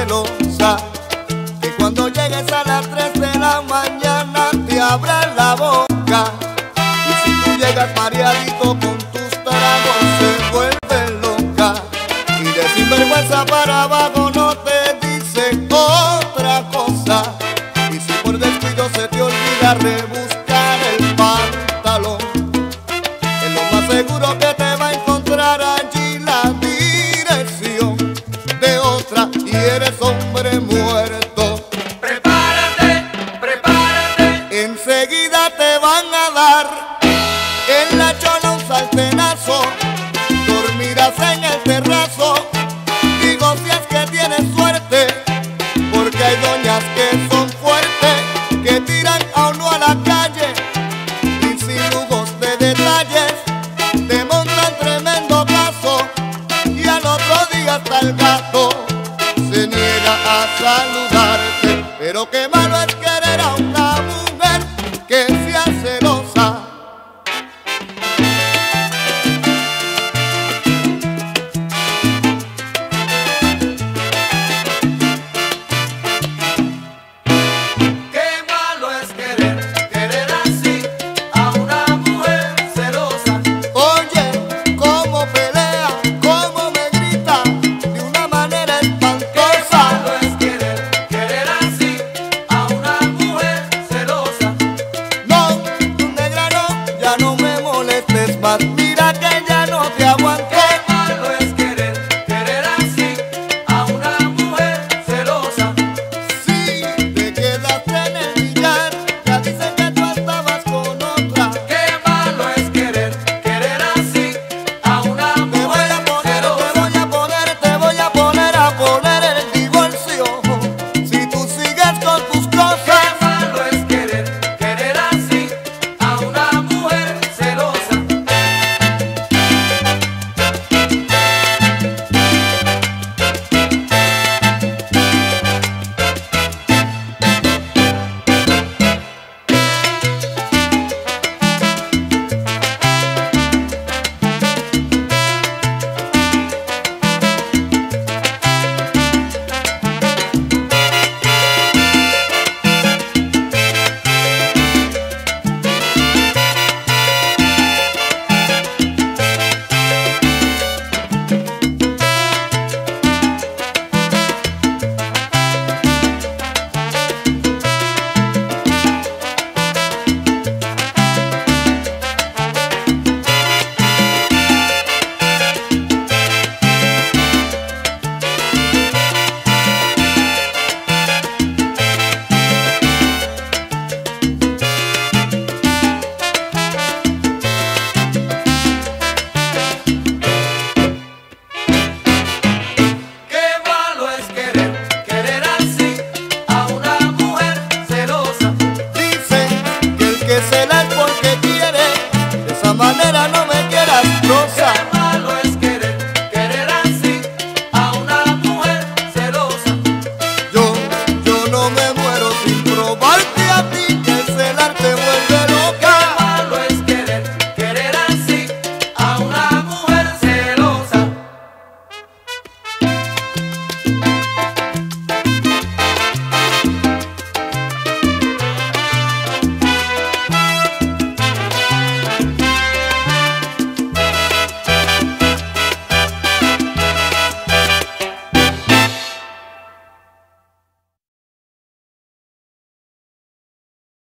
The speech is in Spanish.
celosa, que cuando llegues a las 3 de la mañana te abran la boca. Y si tú llegas mareadito con tus tragos se vuelve loca. Y de sinvergüenza para abajo no te dice otra cosa. Y si por descuido se te olvida Enseguida te van a dar en la chola un saltenazo. Dormirás en el terrazo. Digo si es que tienes suerte, porque hay doñas que son fuertes, que tiran a uno a la calle y sin lujos de detalles te montan tremendo caso y al otro día hasta el gato se niega a saludarte. Pero qué malo